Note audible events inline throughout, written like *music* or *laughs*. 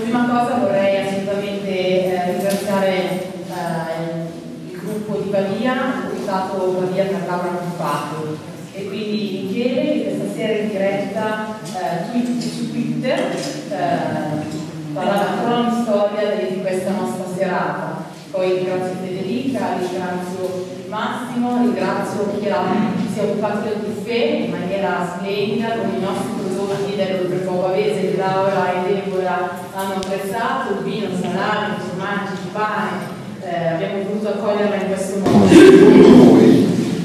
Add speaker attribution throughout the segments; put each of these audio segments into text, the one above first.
Speaker 1: prima cosa vorrei assolutamente eh, ringraziare eh, il gruppo di Pavia, il stato Pavia per Laura Puppato e quindi Michele che questa sera in diretta eh, su Twitter eh, parla ancora una storia di questa nostra serata. Poi ringrazio Federica, ringrazio Massimo, ringrazio chi si è occupato del buffet in maniera splendida con i nostri prodotti dello Pavese che Laura e Deborah hanno apprezzato, il vino, il salame, formaggi, pane, eh, abbiamo voluto accoglierla in questo modo.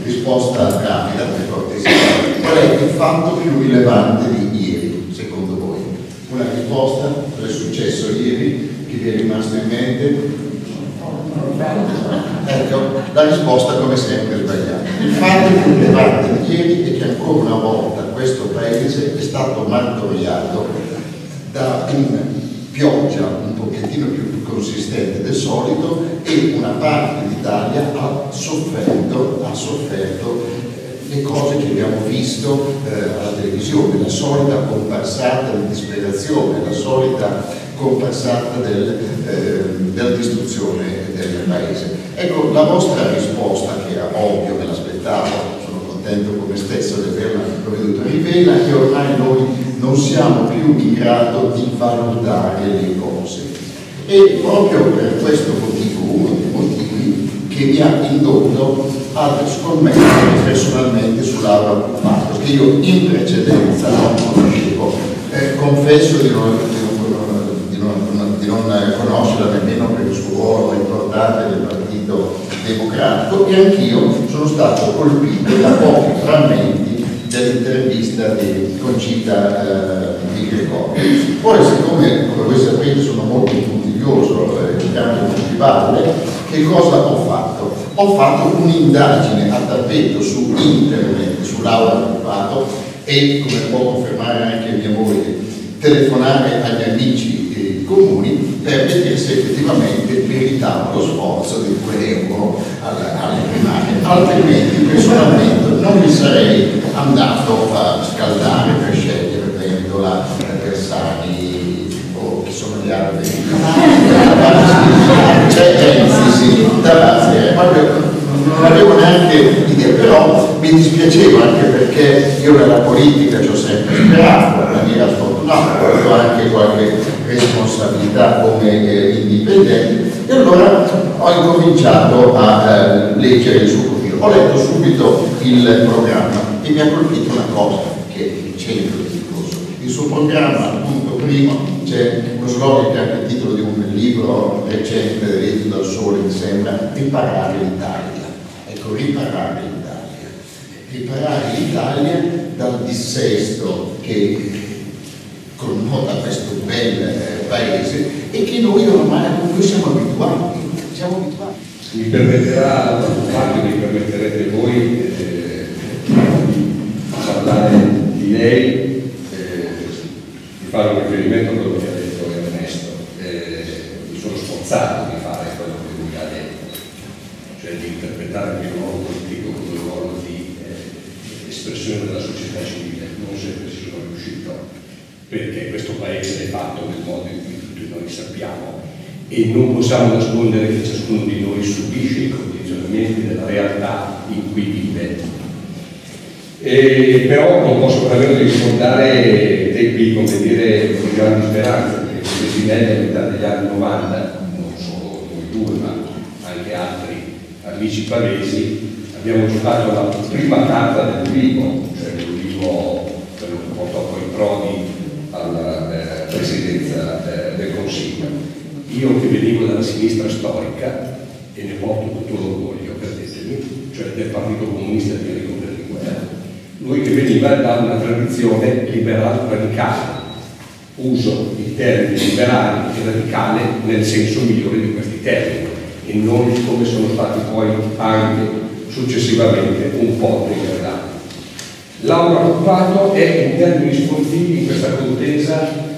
Speaker 2: Risposta rapida per cortesia, qual è il fatto più rilevante di ieri, secondo voi? Una risposta, cosa è successo ieri, che vi è rimasto in mente? Ecco, la risposta come sempre è sbagliata. Il fatto più rilevante di ieri è che ancora una volta questo paese è stato martoriato da una pioggia un pochettino più consistente del solito e una parte d'Italia ha sofferto, ha sofferto le cose che abbiamo visto eh, alla televisione, la solita comparsata di disperazione, la solita comparsata del, eh, della distruzione del paese. Ecco, la vostra risposta, che era ovvio, me l'aspettavo, sono contento come stesso di averla veduta, rivela che ormai noi non siamo più in grado di valutare le cose. E proprio per questo motivo, che mi ha indotto a scommettere personalmente sull'Aura Puppato, che io in precedenza non conoscevo, eh, confesso di non, di non conoscerla nemmeno per il suo ruolo importante del Partito Democratico e anch'io sono stato colpito da pochi frammenti dell'intervista di Concita eh, di Gregorio. Poi siccome come voi sapete sono molto puntiglioso eh, cambio motivale, che cosa ho fatto? Ho fatto un'indagine a tappeto su internet, sull'aula occupato e come può confermare anche mia moglie, telefonare agli amici comuni per vedere se effettivamente meritava lo sforzo di 2 euro alle primarie, altrimenti personalmente non mi sarei andato a scaldare per scegliere Vendola, Bersani o chi sono gli altri. Cioè, Renzi, sì, Tabassi, proprio non avevo neanche idea, però mi dispiaceva anche io nella politica ci ho sempre sperato, in maniera sfortunata, ho anche qualche responsabilità come eh, indipendente e allora ho incominciato a eh, leggere il suo profilo. Ho letto subito il programma e mi ha colpito una cosa che è il centro del discorso. Il suo programma, appunto, primo c'è uno slogan che ha anche il titolo di un libro recente, letto dal Sole, mi sembra, Riparare l'Italia. Ecco, riparare l'Italia. Riparare l'Italia dal dissesto che connota questo bel eh, paese e che noi ormai cui siamo abituati. Siamo abituati.
Speaker 3: Mi permetterà, parte mi permetterete voi eh, di parlare di lei, eh, di fare un riferimento a quello che ha detto Ernesto. Eh, mi sono sforzato di fare quello che lui ha detto, cioè di interpretare il mio ruolo politico come un ruolo di eh, espressione della società civile. Non sempre ci sono riuscito perché questo paese è fatto nel modo in cui tutti noi sappiamo e non possiamo nascondere che ciascuno di noi subisce i condizionamenti della realtà in cui vive. E, però non posso nemmeno di ricordare tempi, come dire, di grandi speranze, perché come si vede a metà degli anni 90, non solo noi due, ma anche altri amici pavesi, abbiamo giocato la prima carta del vivo, cioè l'Ulivo, quello che portò poi Prodi alla eh, presidenza eh, del Consiglio. Io che venivo dalla sinistra storica, e ne porto tutto l'orgoglio, credetemi, cioè del Partito Comunista di Enrico Berlinguer, lui che veniva da una tradizione liberale radicale, uso i termini liberali e radicale nel senso migliore di questi termini, e non come sono stati poi anche successivamente un po' degradati. Laura Coppato è in termini sportivi in questa contesa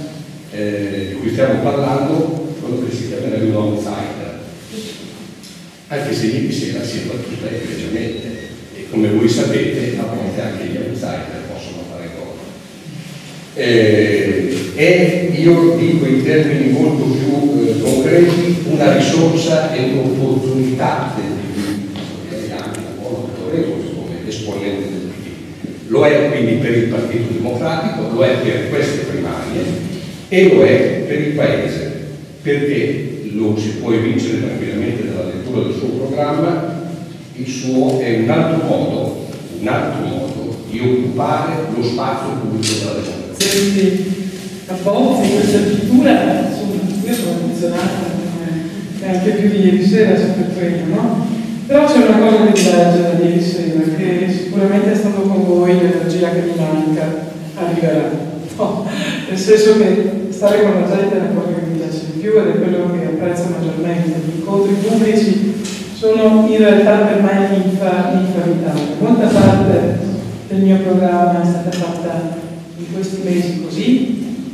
Speaker 3: eh, di cui stiamo parlando quello che si chiamerebbe un outsider anche se ieri sera si è battuta egregiamente. E come voi sapete a volte anche gli outsider possono fare gol eh, è, io dico in termini molto più eh, concreti, una risorsa e un'opportunità. Lo è quindi per il Partito Democratico, lo è per queste primarie e lo è per il Paese, perché lo si può evincere tranquillamente dalla lettura del suo programma, il suo è un altro modo, un altro modo di occupare lo spazio pubblico della democrazia.
Speaker 4: Questi abbozzi, questa pittura, io sono emozionata, eh, anche più di ieri sera c'è per quello, no? Però c'è una cosa che diverge da ieri sera, che sicuramente è stato con voi l'energia che mi manca arriverà. No? *laughs* Nel senso che stare con la gente è cosa che mi piace di più ed è quello che apprezzo maggiormente. Gli incontri pubblici sono in realtà per me l'infa, l'infa vitale. Molta parte del mio programma è stata fatta in questi mesi così.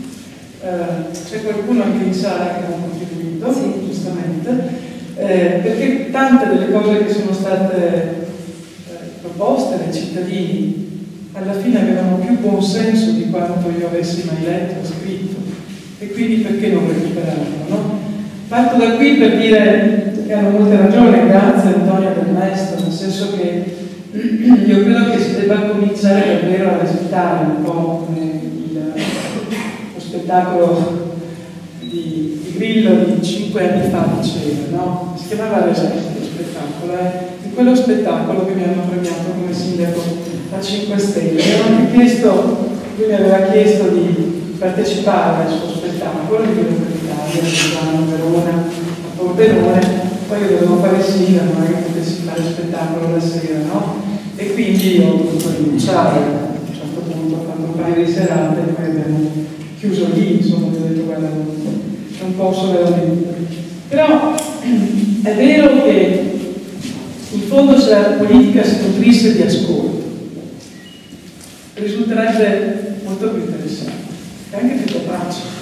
Speaker 4: Eh, c'è qualcuno anche in sala che ha contribuito, sì. giustamente, eh, perché tante delle cose che sono state eh, proposte dai cittadini alla fine avevano più buon senso di quanto io avessi mai letto o scritto e quindi perché non recuperarlo? No? Parto da qui per dire che hanno molte ragioni, grazie Antonio del Maestro, nel senso che *clears throat* io credo che si debba cominciare davvero a recitare un po' lo spettacolo di, Grillo di cinque anni fa diceva, no? Si chiamava L'esercito lo spettacolo, eh? quello spettacolo che mi hanno premiato come sindaco a 5 Stelle. Mi avevano chiesto, lui mi aveva chiesto di partecipare al suo spettacolo in giro per l'Italia, a Milano, Verona, a Pordenone, poi io dovevo fare sigla, non è che potessi fare spettacolo la sera, no? E quindi ho dovuto rinunciare, a un certo punto ho fatto un paio di serate e poi abbiamo chiuso lì, insomma, ho detto guarda, non posso veramente. Però è vero che in fondo se la politica si nutrisse di ascolto, risulterebbe molto più interessante κάνει και.